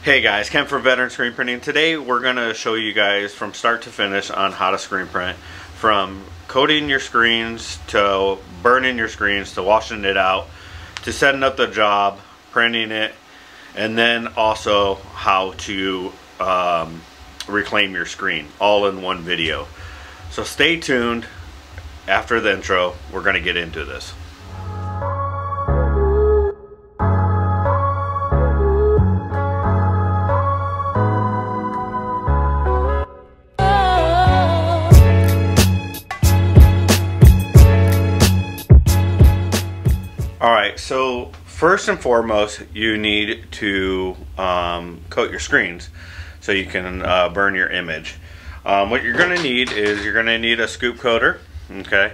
Hey guys, Ken from Veteran Screen Printing. Today we're going to show you guys from start to finish on how to screen print. From coating your screens to burning your screens to washing it out to setting up the job, printing it, and then also how to um, reclaim your screen all in one video. So stay tuned. After the intro, we're going to get into this. First and foremost, you need to um, coat your screens so you can uh, burn your image. Um, what you're going to need is you're going to need a scoop coater, okay,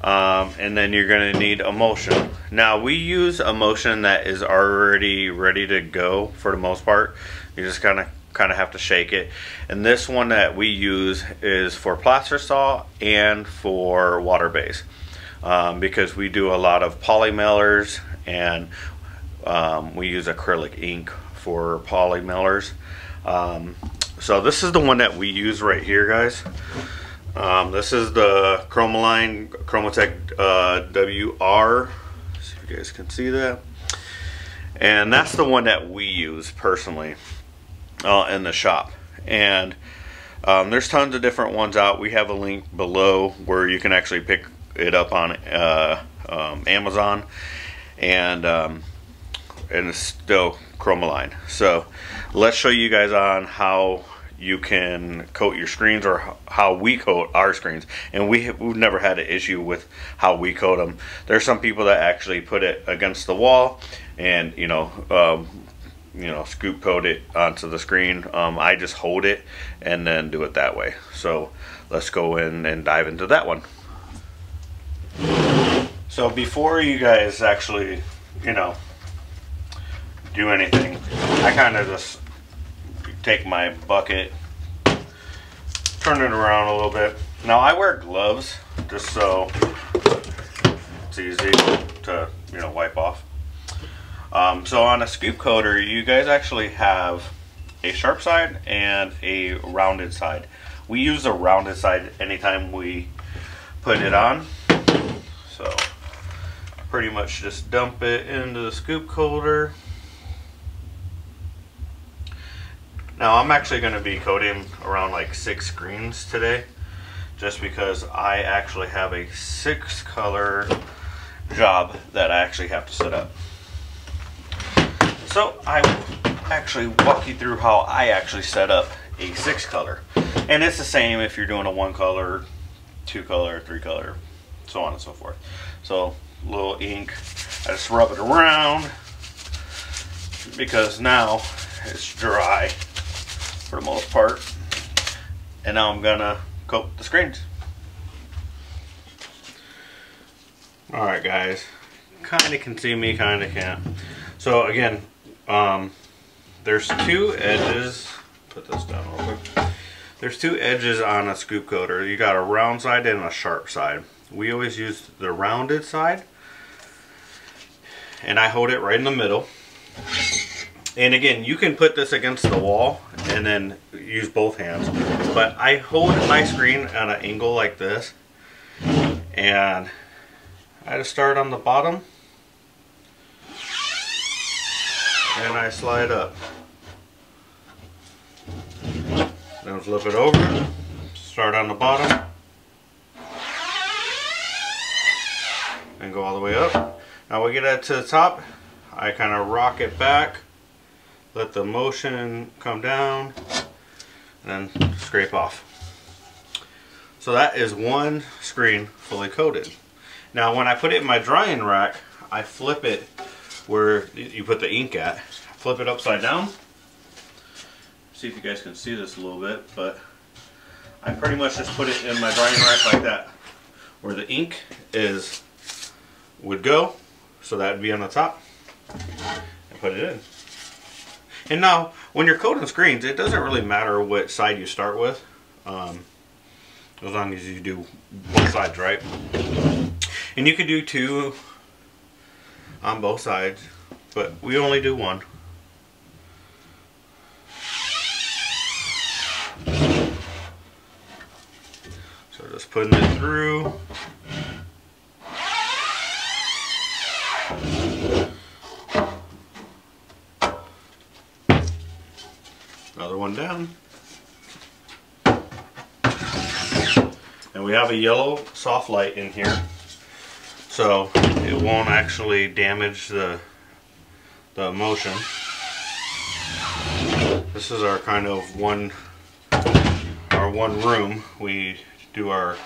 um, and then you're going to need emulsion. Now we use a emulsion that is already ready to go for the most part. You just kind of kind of have to shake it. And this one that we use is for plastisol and for water base um, because we do a lot of polymailers and um, we use acrylic ink for polymailers. Um, so this is the one that we use right here, guys. Um, this is the Chromaline Chromatech uh, WR. See if you guys can see that. And that's the one that we use personally uh, in the shop. And um, there's tons of different ones out. We have a link below where you can actually pick it up on uh, um, Amazon, and um, and it's still Chromaline. So let's show you guys on how you can coat your screens or how we coat our screens. And we have, we've never had an issue with how we coat them there's some people that actually put it against the wall and you know um, you know scoop coat it onto the screen. Um, I just hold it and then do it that way. So let's go in and dive into that one so before you guys actually, you know, do anything, I kind of just take my bucket, turn it around a little bit. Now I wear gloves just so it's easy to, you know, wipe off. Um, so on a scoop coater, you guys actually have a sharp side and a rounded side. We use the rounded side anytime we put it on. So pretty much just dump it into the scoop coater. Now I'm actually going to be coating around like six greens today just because I actually have a six color job that I actually have to set up. So I will actually walk you through how I actually set up a six color. And it's the same if you're doing a one color, two color, three color, so on and so forth. So little ink. I just rub it around because now it's dry for the most part. And now I'm gonna coat the screens. Alright guys, kind of can see me, kind of can't. So again, um, there's two edges, put this down real quick. There's two edges on a scoop coater. You got a round side and a sharp side. We always use the rounded side and I hold it right in the middle. And again, you can put this against the wall and then use both hands. But I hold my screen at an angle like this. And I just start on the bottom. And I slide up. Then flip it over. Start on the bottom. And go all the way up. Now we get it to the top, I kind of rock it back, let the emulsion come down, and then scrape off. So that is one screen fully coated. Now when I put it in my drying rack, I flip it where you put the ink at. Flip it upside down. See if you guys can see this a little bit, but I pretty much just put it in my drying rack like that, where the ink is would go. So that would be on the top. And put it in. And now, when you're coating screens, it doesn't really matter what side you start with. Um, as long as you do both sides right. And you could do two on both sides, but we only do one. So just putting it through. One down. And we have a yellow soft light in here. So it won't actually damage the the emulsion. This is our kind of one our one room. We do our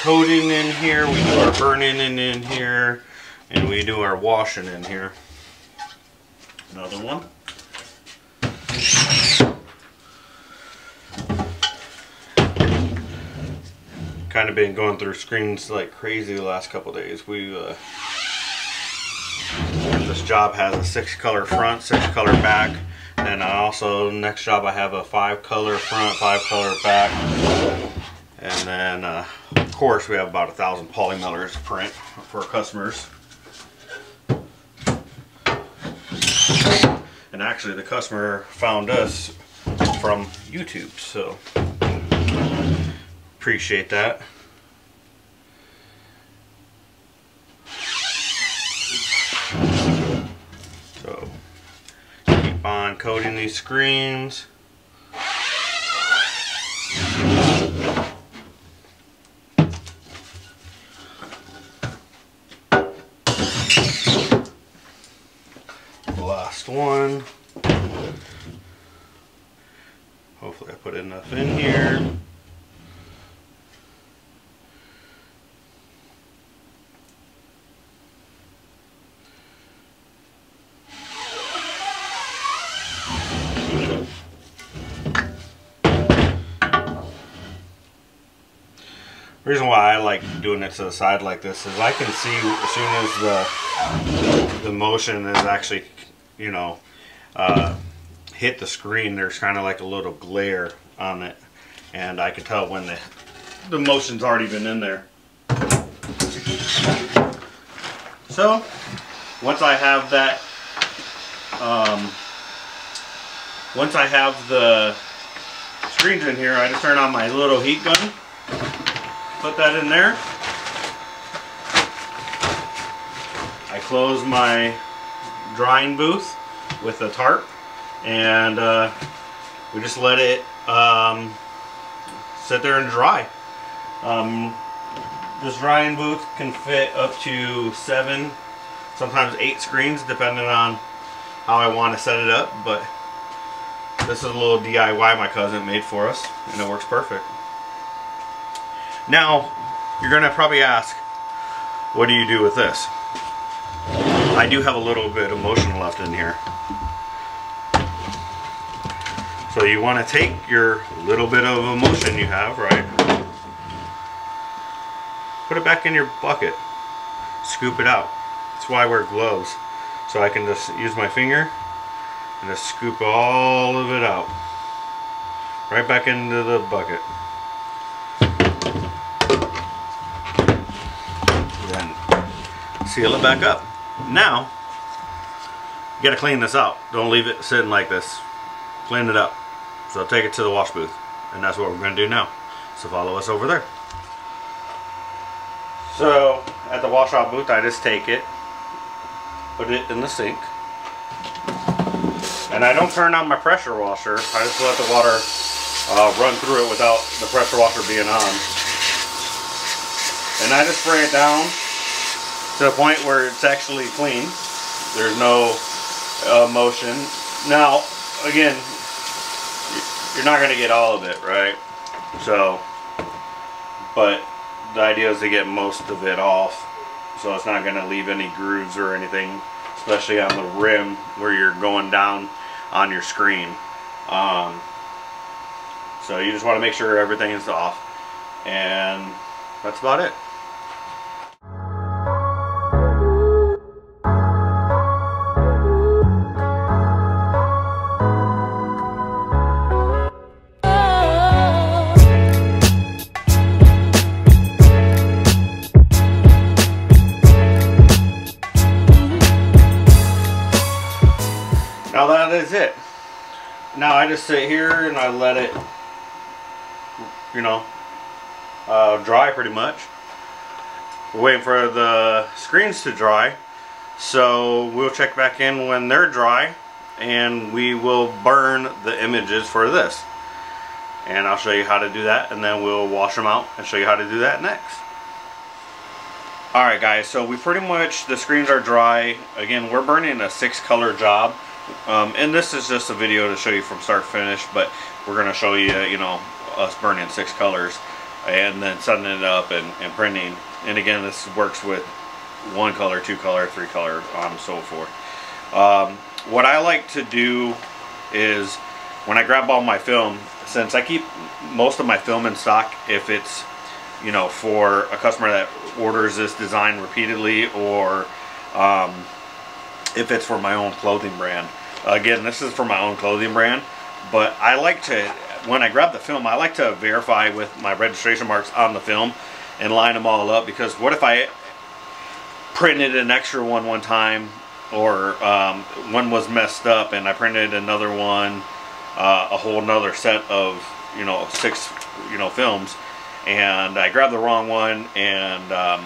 coating in here, we do our burning in, in here, and we do our washing in here. Another one. Kind of been going through screens like crazy the last couple days. We uh, this job has a six color front, six color back. And I also, next job I have a five color front, five color back. And then, uh, of course, we have about a thousand poly mailers to print for customers. And actually, the customer found us from YouTube, so appreciate that. So, keep on coating these screens. Last one. Hopefully I put enough in here. Reason why I like doing it to the side like this is I can see as soon as the the emulsion is actually, you know, uh, hit the screen, there's kind of like a little glare on it. And I can tell when the, the emulsion's already been in there. So, once I have that, um, once I have the screens in here, I just turn on my little heat gun Put that in there. I close my drying booth with a tarp and uh, we just let it um, sit there and dry. Um, this drying booth can fit up to seven, sometimes eight screens depending on how I want to set it up but this is a little DIY my cousin made for us and it works perfect. Now, you're to probably ask, what do you do with this? I do have a little bit of emulsion left in here. So you want to take your little bit of emulsion you have, right? Put it back in your bucket. Scoop it out. That's why I wear gloves. So I can just use my finger and just scoop all of it out. Right back into the bucket. Seal it back up. Now, you gotta clean this out. Don't leave it sitting like this. Clean it up. So take it to the wash booth. And that's what we're gonna do now. So follow us over there. So, at the wash off booth, I just take it, put it in the sink. And I don't turn on my pressure washer. I just let the water uh, run through it without the pressure washer being on. And I just spray it down to the point where it's actually clean. There's no uh, emulsion. Now, again, you're not going to get all of it, right? So, but the idea is to get most of it off. So it's not going to leave any grooves or anything, especially on the rim where you're going down on your screen. Um, so you just want to make sure everything is off. And that's about it. Sit here and I let it, you know, uh, dry pretty much. We're waiting for the screens to dry. So we'll check back in when they're dry and we will burn the images for this. And I'll show you how to do that and then we'll wash them out and show you how to do that next. Alright guys, so we pretty much, the screens are dry. Again, we're burning a six color job. Um, and this is just a video to show you from start to finish, but we're going to show you, you know, us burning six colors and then setting it up and, and printing. And again, this works with one color, two color, three color, on and so forth. Um, what I like to do is when I grab all my film, since I keep most of my film in stock, if it's you know, for a customer that orders this design repeatedly or um, if it's for my own clothing brand. Again, this is for my own clothing brand, but I like to, when I grab the film, I like to verify with my registration marks on the film and line them all up because what if I printed an extra one one time or um, one was messed up and I printed another one, uh, a whole another set of, you know, six, you know, films and I grab the wrong one and um,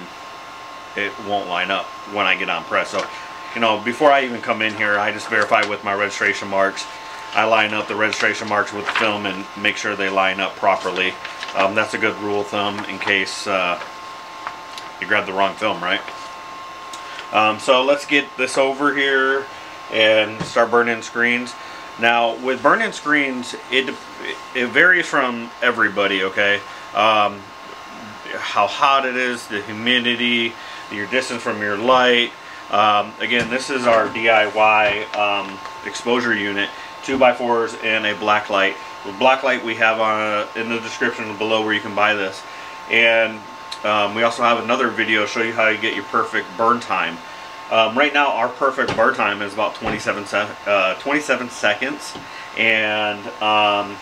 it won't line up when I get on press. So, you know, before I even come in here, I just verify with my registration marks. I line up the registration marks with the film and make sure they line up properly. Um, that's a good rule of thumb in case uh, you grab the wrong film, right? Um, so let's get this over here and start burning screens. Now, with burning screens, it, it varies from everybody, okay? um, how hot it is, the humidity, your distance from your light. Um, again, this is our DIY um, exposure unit, 2x4s and a black light. The black light we have on in the description below where you can buy this. And um, we also have another video show you how you get your perfect burn time. Um, right now, our perfect burn time is about 27, se uh, 27 seconds. And um,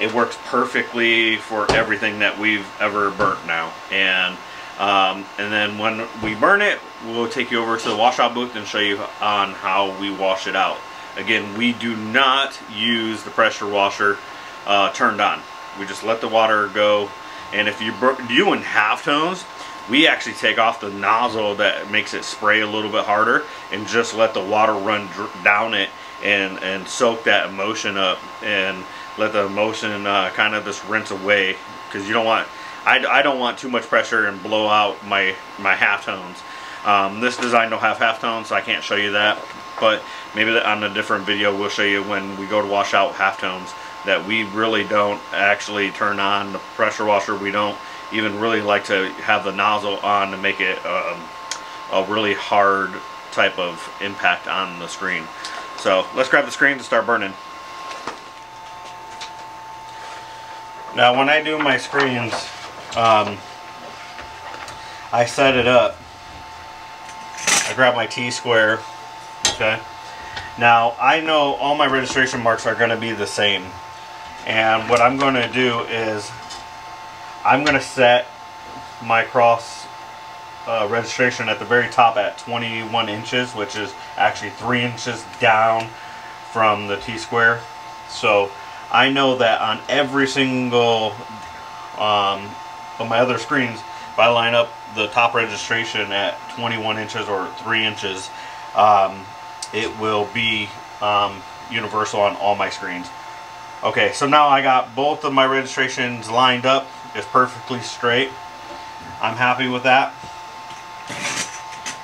it works perfectly for everything that we've ever burnt now. And um, and then when we burn it, we'll take you over to the washout booth and show you on how we wash it out. Again, we do not use the pressure washer uh, turned on. We just let the water go. And if you're doing half tones, we actually take off the nozzle that makes it spray a little bit harder and just let the water run down it and, and soak that emulsion up. And let the emulsion uh, kind of just rinse away because you don't want I, I don't want too much pressure and blow out my my half tones. Um, this design don't have half tones so I can't show you that but maybe on a different video we'll show you when we go to wash out half tones that we really don't actually turn on the pressure washer. We don't even really like to have the nozzle on to make it um, a really hard type of impact on the screen. So let's grab the screen to start burning. Now when I do my screens, um, I set it up. I grab my T-square, okay? Now I know all my registration marks are going to be the same. And what I'm going to do is I'm going to set my cross uh, registration at the very top at 21 inches, which is actually 3 inches down from the T-square. So I know that on every single um, of my other screens, if I line up the top registration at 21 inches or 3 inches, um, it will be um, universal on all my screens. Okay, so now I got both of my registrations lined up. It's perfectly straight. I'm happy with that.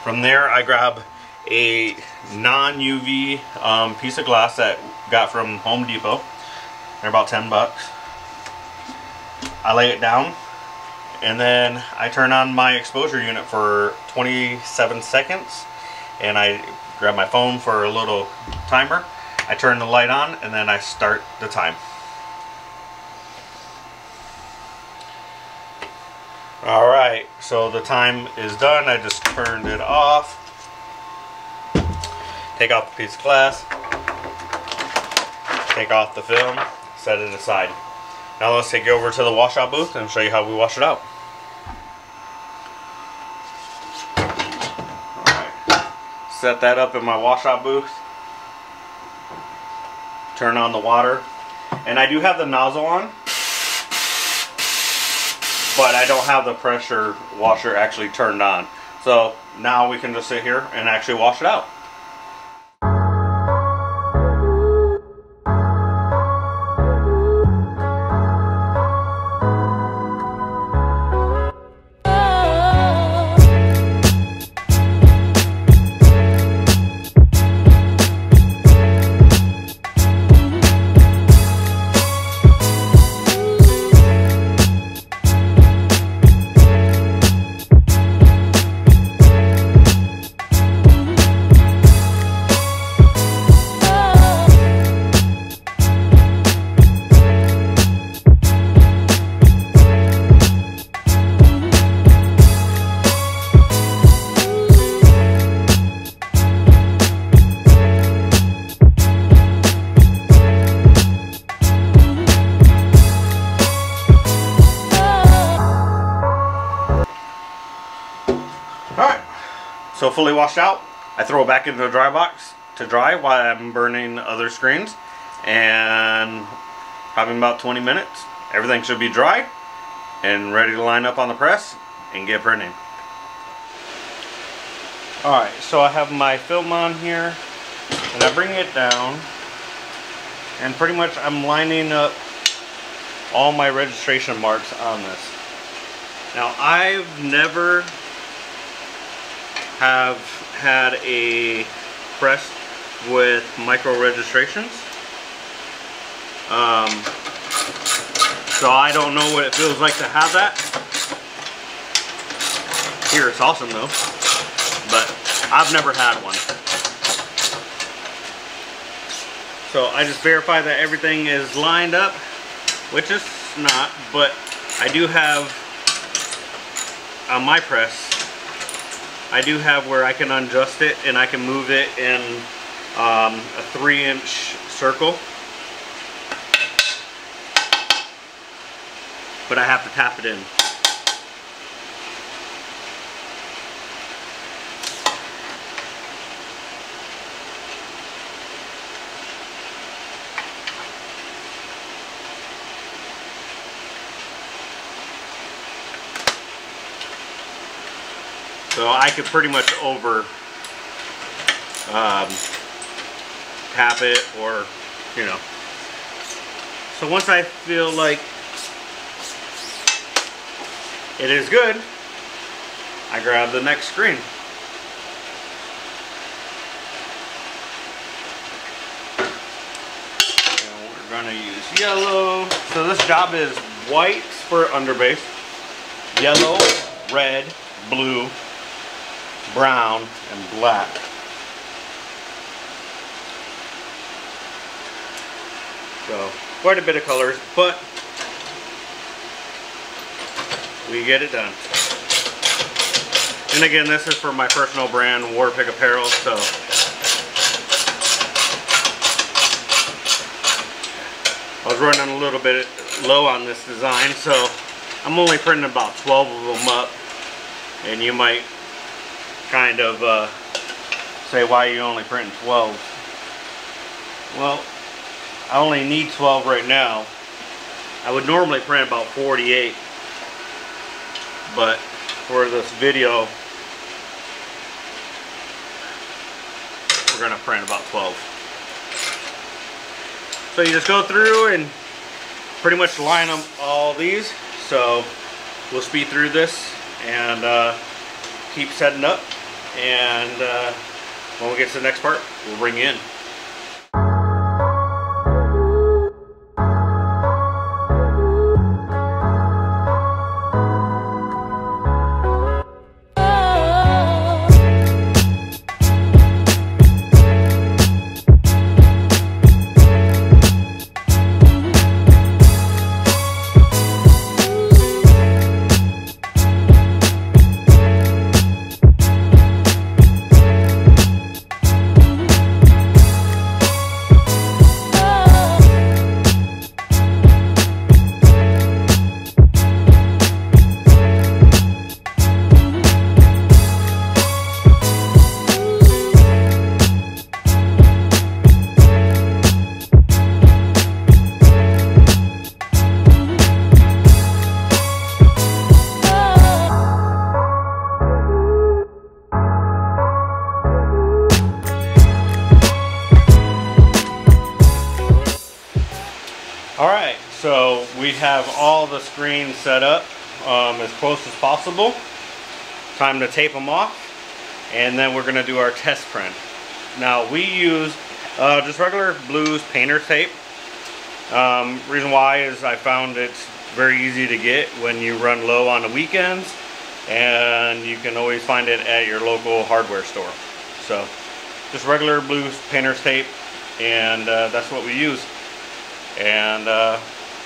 From there, I grab a non-UV um, piece of glass that got from Home Depot. They're about 10 bucks. I lay it down and then I turn on my exposure unit for 27 seconds and I grab my phone for a little timer. I turn the light on and then I start the time. Alright, so the time is done. I just turned it off. Take off the piece of glass. Take off the film set it aside. Now let's take you over to the washout booth and show you how we wash it out. Alright, set that up in my washout booth. Turn on the water. And I do have the nozzle on. but I don't have the pressure washer actually turned on. So now we can just sit here and actually wash it out. Fully washed out, I throw it back into the dry box to dry while I'm burning other screens. And probably about 20 minutes, everything should be dry and ready to line up on the press and get printing. Alright, so I have my film on here and I bring it down and pretty much I'm lining up all my registration marks on this. Now I've never have had a press with micro registrations. Um, so I don't know what it feels like to have that. Here it's awesome though, but I've never had one. So I just verify that everything is lined up, which is not, but I do have on my press I do have where I can adjust it and I can move it in um, a three inch circle. But I have to tap it in. So I could pretty much over um, tap it or, you know. So once I feel like it is good, I grab the next screen. And we're gonna use yellow. So this job is white for underbase, yellow, red, blue, brown, and black. So, quite a bit of colors, but we get it done. And again, this is for my personal brand, Warpig Apparel, so I was running a little bit low on this design, so I'm only printing about 12 of them up, and you might kind of uh, say why you only printing 12. Well, I only need 12 right now. I would normally print about 48, but for this video, we're gonna print about 12. So you just go through and pretty much line them all these. So we'll speed through this and uh, keep setting up and uh, when we get to the next part, we'll bring you in. Screens set up um, as close as possible. Time to tape them off, and then we're gonna do our test print. Now we use uh, just regular blues painter tape. Um, reason why is I found it's very easy to get when you run low on the weekends and you can always find it at your local hardware store. So just regular blues painter's tape and uh, that's what we use. And uh,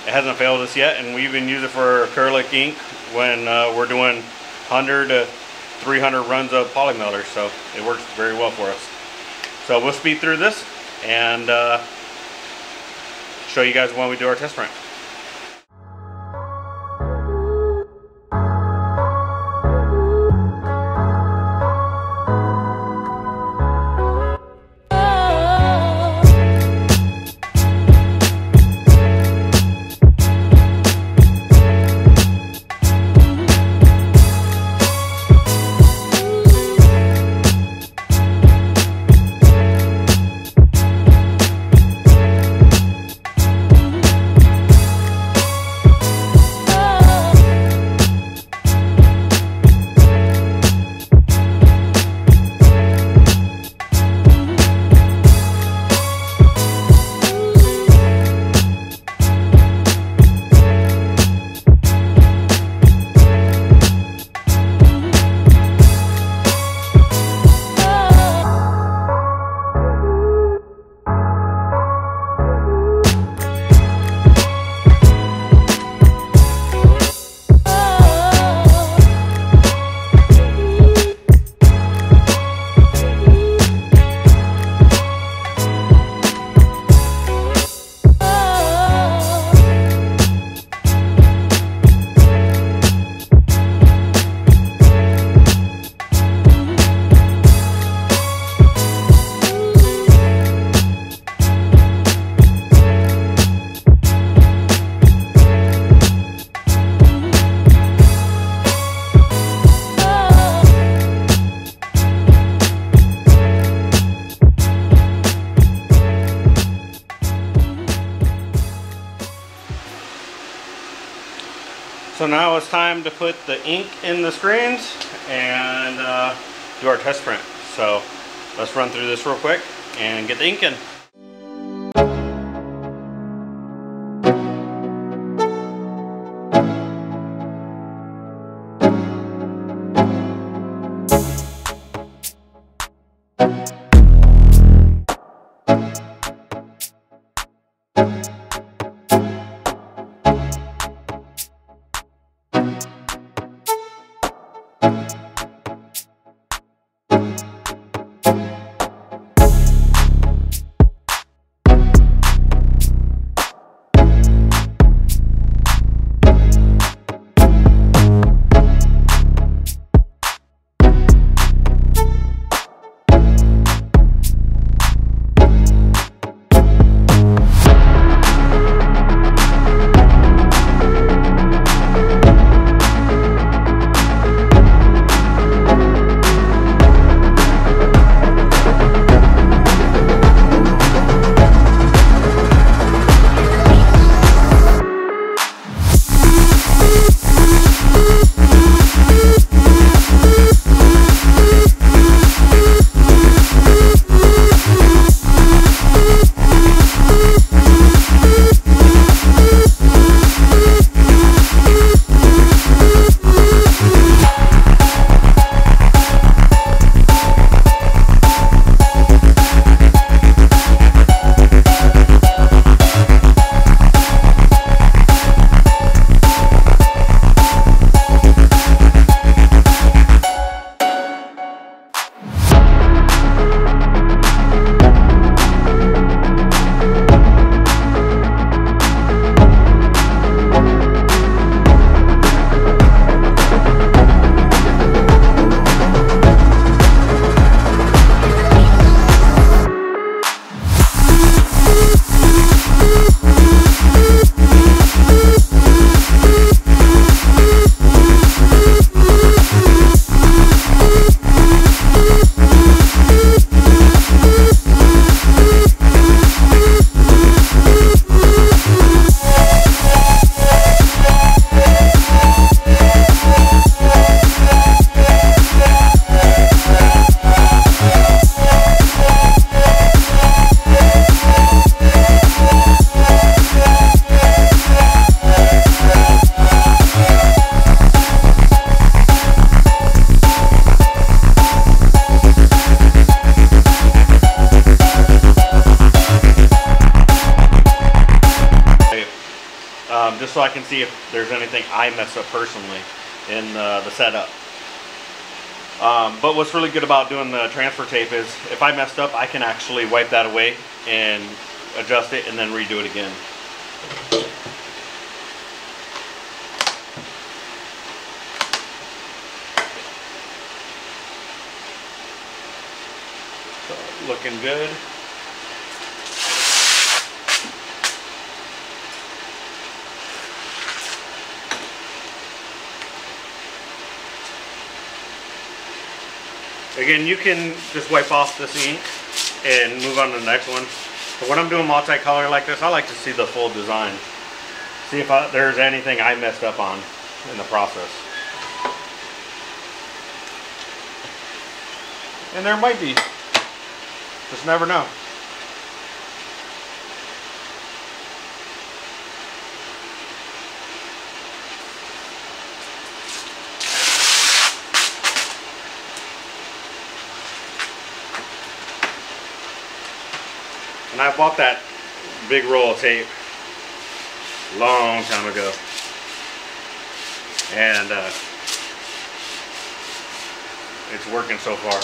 it hasn't failed us yet and we even use it for acrylic ink when uh, we're doing 100 to 300 runs of polymailer so it works very well for us. So we'll speed through this and uh, show you guys when we do our test print. Now it's time to put the ink in the screens and uh, do our test print. So let's run through this real quick and get the ink in. Just so I can see if there's anything I messed up personally in uh, the setup. Um, but what's really good about doing the transfer tape is if I messed up, I can actually wipe that away and adjust it and then redo it again. Looking good. Again, you can just wipe off this ink and move on to the next one. But when I'm doing multicolor like this, I like to see the full design. See if I, there's anything I messed up on in the process. And there might be. Just never know. And I bought that big roll of tape long time ago. And uh, it's working so far.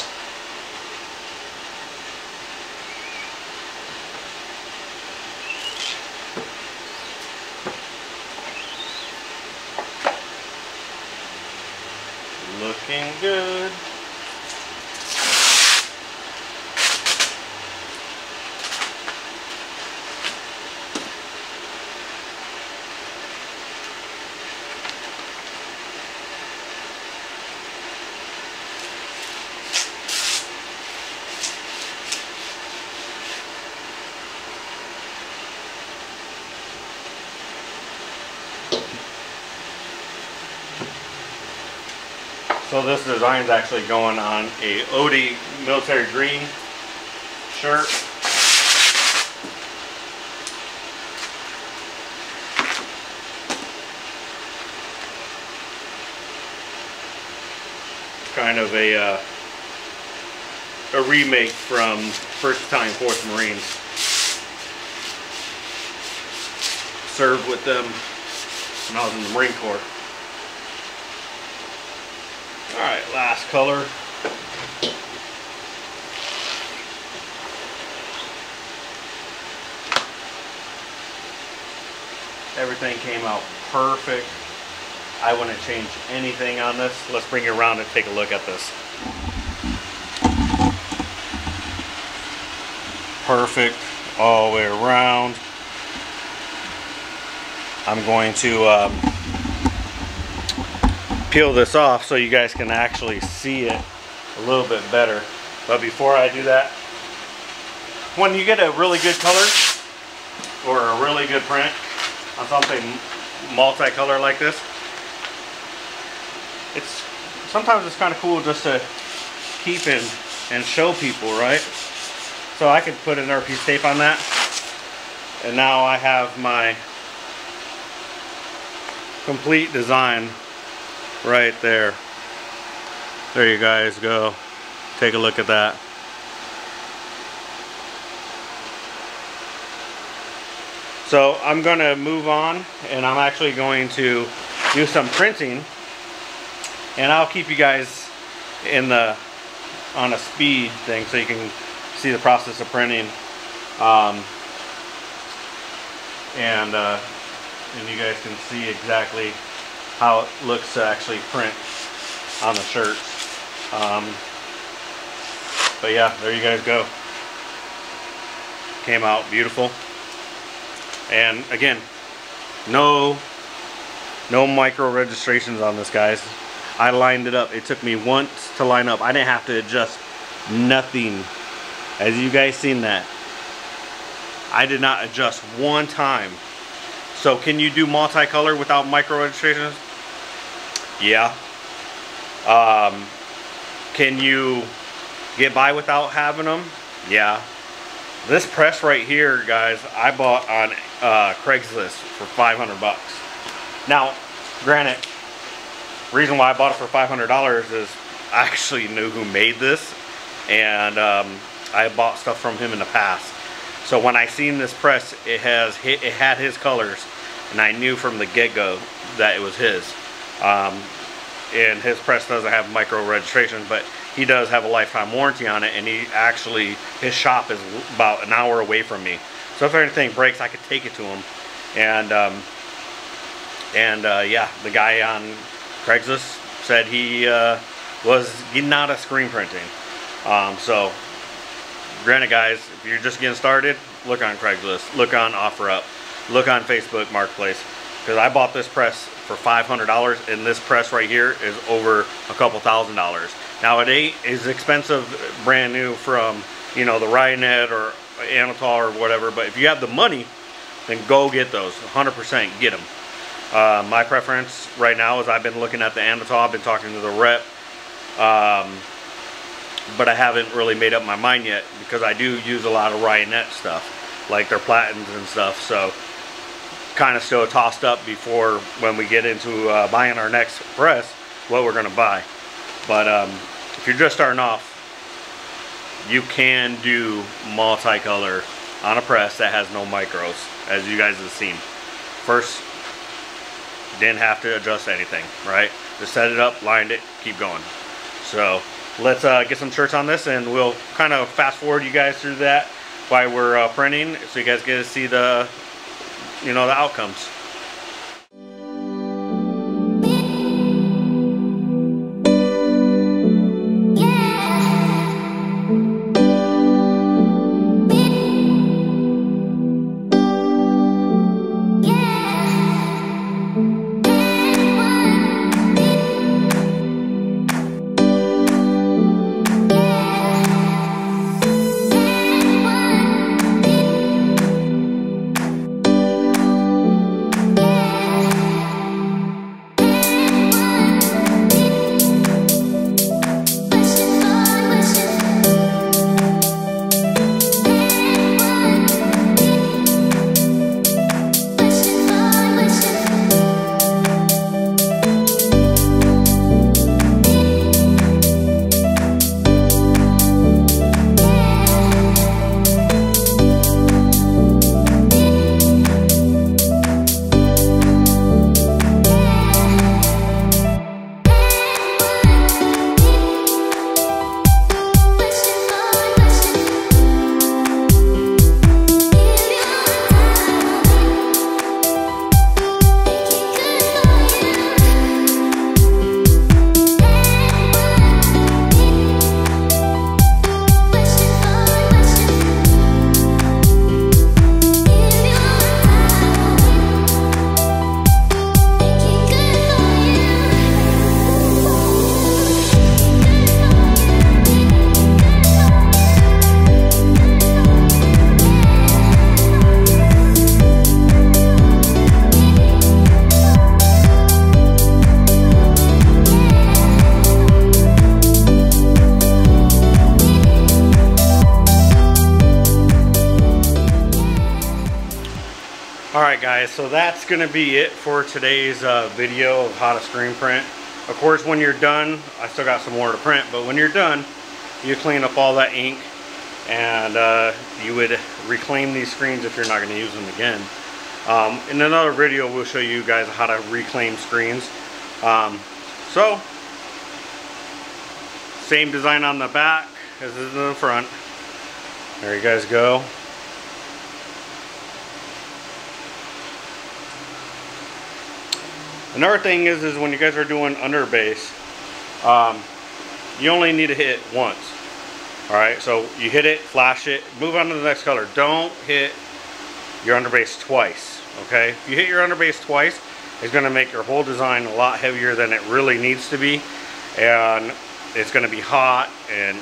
Looking good. So this design is actually going on a OD military green shirt. Kind of a uh, a remake from First Battalion, Fourth Marines. Served with them when I was in the Marine Corps. Alright, last color. Everything came out perfect. I wouldn't change anything on this. Let's bring it around and take a look at this. Perfect all the way around. I'm going to um, peel this off so you guys can actually see it a little bit better. But before I do that, when you get a really good color or a really good print on something multicolor like this, it's sometimes it's kind of cool just to keep in and show people, right? So I could put another piece of tape on that. And now I have my complete design right there. There you guys go. Take a look at that. So I'm going to move on and I'm actually going to do some printing and I'll keep you guys in the on a speed thing so you can see the process of printing um, and uh, and you guys can see exactly how it looks to actually print on the shirts um, but yeah there you guys go. Came out beautiful. And again no no micro registrations on this guys. I lined it up. It took me once to line up. I didn't have to adjust nothing. As you guys seen that I did not adjust one time. So can you do multicolor without micro registrations yeah um, can you get by without having them yeah this press right here, guys, I bought on uh, Craigslist for 500 bucks. Now, granted, reason why I bought it for $500 is I actually knew who made this, and um, I bought stuff from him in the past. So when I seen this press, it has it had his colors, and I knew from the get-go that it was his. Um, and his press doesn't have micro registration, but he does have a lifetime warranty on it, and he actually his shop is about an hour away from me. So if anything breaks, I could take it to him, and um, and uh, yeah, the guy on Craigslist said he uh, was getting out of screen printing. Um, so granted, guys, if you're just getting started, look on Craigslist, look on OfferUp, look on Facebook Marketplace, because I bought this press for $500 and this press right here is over a couple thousand dollars. Now it as expensive brand new from, you know, the Ryonet or Anatol or whatever, but if you have the money, then go get those, 100% get them. Uh, my preference right now is I've been looking at the Anatol, I've been talking to the rep, um, but I haven't really made up my mind yet because I do use a lot of Ryonet stuff, like their platens and stuff, so kind of still tossed up before when we get into uh, buying our next press what we're going to buy. But um, if you're just starting off, you can do multicolor on a press that has no micros, as you guys have seen. First, didn't have to adjust anything, right? Just set it up, lined it, keep going. So let's uh, get some shirts on this and we'll kind of fast forward you guys through that while we're uh, printing so you guys get to see the you know, the outcomes. Guys, so that's going to be it for today's uh, video of how to screen print. Of course when you're done, I still got some more to print, but when you're done, you clean up all that ink and uh, you would reclaim these screens if you're not going to use them again. Um, in another video we'll show you guys how to reclaim screens. Um, so, same design on the back as in the front. There you guys go. Another thing is, is when you guys are doing underbase, um, you only need to hit once. All right, so you hit it, flash it, move on to the next color. Don't hit your underbase twice, okay? If you hit your underbase twice, it's gonna make your whole design a lot heavier than it really needs to be. And it's gonna be hot and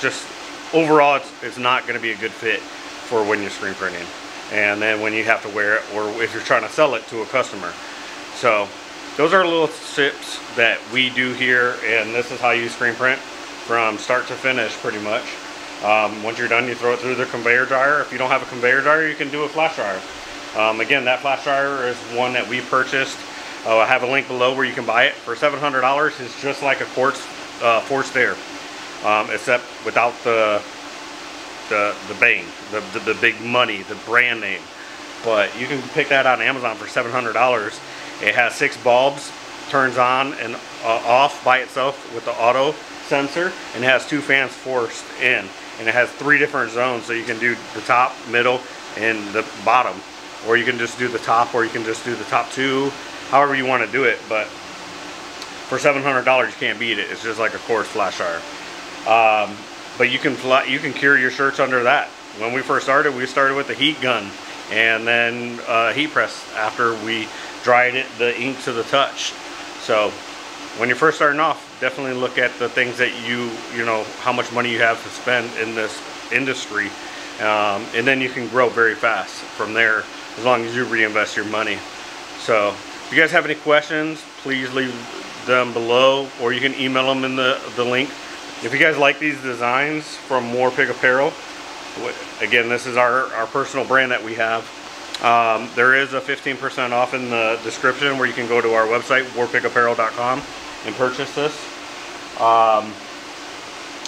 just overall, it's, it's not gonna be a good fit for when you're screen printing. And then when you have to wear it or if you're trying to sell it to a customer. So those are little tips that we do here and this is how you screen print from start to finish pretty much. Um, once you're done you throw it through the conveyor dryer. If you don't have a conveyor dryer you can do a flash dryer. Um, again that flash dryer is one that we purchased. Uh, I have a link below where you can buy it for $700. It's just like a quartz uh, forced air um, except without the the, the bang, the, the, the big money, the brand name. but you can pick that on Amazon for $700. It has six bulbs, turns on and uh, off by itself with the auto sensor, and it has two fans forced in. And it has three different zones, so you can do the top, middle, and the bottom. Or you can just do the top, or you can just do the top two, however you want to do it. But for $700, you can't beat it. It's just like a Coors flash dryer. Um, but you can fly, you can cure your shirts under that. When we first started, we started with the heat gun and then uh, heat press after we dried it the ink to the touch. So when you're first starting off, definitely look at the things that you you know how much money you have to spend in this industry, um, and then you can grow very fast from there as long as you reinvest your money. So if you guys have any questions, please leave them below, or you can email them in the the link if you guys like these designs from Warpig Apparel, again, this is our, our personal brand that we have. Um, there is a 15% off in the description where you can go to our website, warpigapparel.com, and purchase this. Um,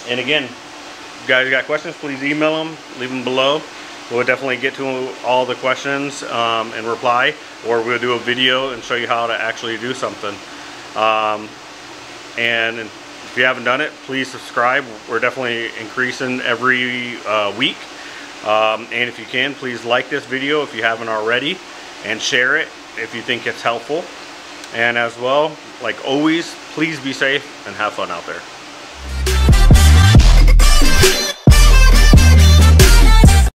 and again, you guys got questions, please email them, leave them below. We'll definitely get to all the questions um, and reply, or we'll do a video and show you how to actually do something. Um, and if you haven't done it, please subscribe. We're definitely increasing every uh, week. Um, and if you can, please like this video if you haven't already and share it if you think it's helpful. And as well, like always, please be safe and have fun out there.